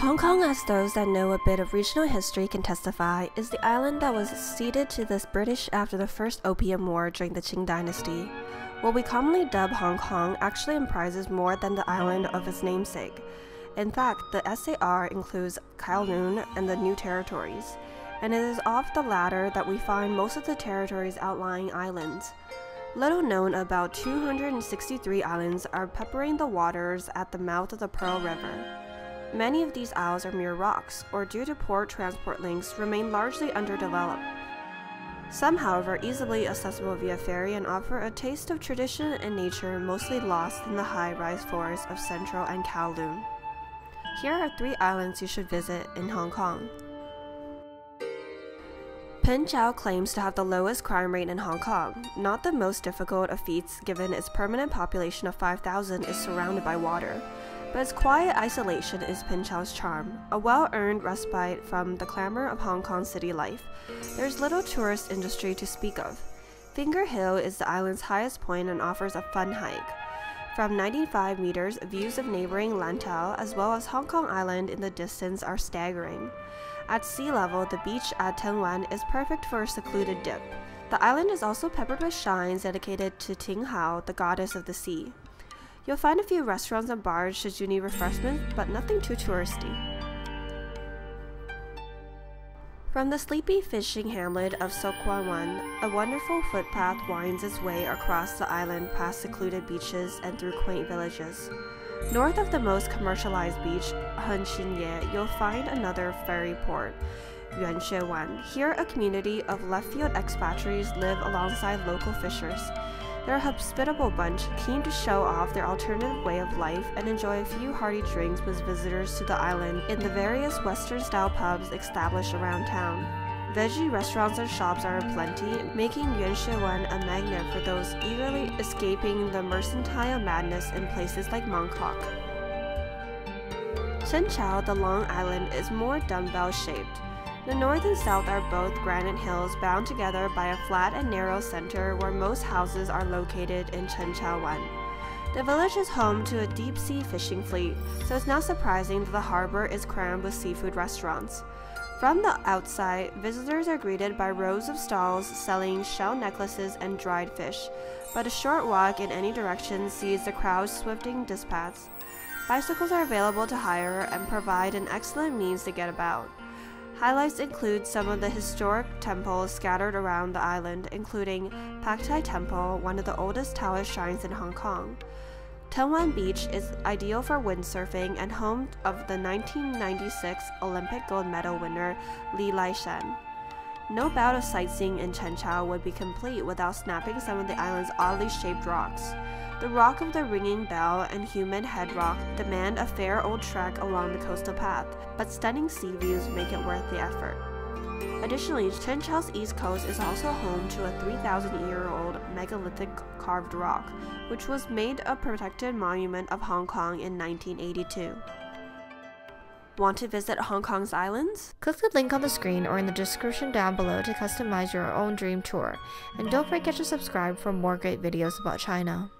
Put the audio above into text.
Hong Kong, as those that know a bit of regional history can testify, is the island that was ceded to the British after the First Opium War during the Qing Dynasty. What we commonly dub Hong Kong actually comprises more than the island of its namesake. In fact, the SAR includes Kowloon and the New Territories, and it is off the latter that we find most of the territory's outlying islands. Little known about 263 islands are peppering the waters at the mouth of the Pearl River. Many of these isles are mere rocks, or due to poor transport links, remain largely underdeveloped. Some, however, easily accessible via ferry and offer a taste of tradition and nature mostly lost in the high-rise forests of Central and Kowloon. Here are three islands you should visit in Hong Kong. Peng Chau claims to have the lowest crime rate in Hong Kong, not the most difficult of feats given its permanent population of 5,000 is surrounded by water. But its quiet isolation is Peng charm, a well earned respite from the clamor of Hong Kong city life. There is little tourist industry to speak of. Finger Hill is the island's highest point and offers a fun hike. From 95 meters, views of neighboring Lantau as well as Hong Kong Island in the distance are staggering. At sea level, the beach at Tung Wan is perfect for a secluded dip. The island is also peppered with shrines dedicated to Tin Hau, the goddess of the sea. You'll find a few restaurants and bars should you need refreshments, but nothing too touristy. From the sleepy fishing hamlet of Sok Kwu Wan, a wonderful footpath winds its way across the island past secluded beaches and through quaint villages. North of the most commercialized beach, Hung Shing Ye, you'll find another ferry port, Yung Shue Wan. Here, a community of left field expatriates live alongside local fishers. They're a hospitable bunch, keen to show off their alternative way of life and enjoy a few hearty drinks with visitors to the island in the various Western style pubs established around town. Veggie restaurants and shops are aplenty, making Yung Shue Wan a magnet for those eagerly escaping the mercantile madness in places like Mongkok. Chau, the Long Island, is more dumbbell shaped. The north and south are both granite hills bound together by a flat and narrow center where most houses are located in Cheung Chau Wan. The village is home to a deep sea fishing fleet, so it's not surprising that the harbor is crammed with seafood restaurants. From the outside, visitors are greeted by rows of stalls selling shell necklaces and dried fish, but a short walk in any direction sees the crowd swifting dispaths. Bicycles are available to hire and provide an excellent means to get about. Highlights include some of the historic temples scattered around the island, including Pak Tai Temple, one of the oldest Taoist shrines in Hong Kong. Tung Wan Beach is ideal for windsurfing and home of the 1996 Olympic gold medal winner Lee Lai Shan. No bout of sightseeing in Cheung Chau would be complete without snapping some of the island's oddly shaped rocks. The Rock of the Ringing Bell and Human Head Rock demand a fair old trek along the coastal path, but stunning sea views make it worth the effort. Additionally, Cheung Chau's east coast is also home to a 3,000 year old megalithic carved rock, which was made a protected monument of Hong Kong in 1982. Want to visit Hong Kong's islands? Click the link on the screen or in the description down below to customize your own dream tour. And don't forget to subscribe for more great videos about China.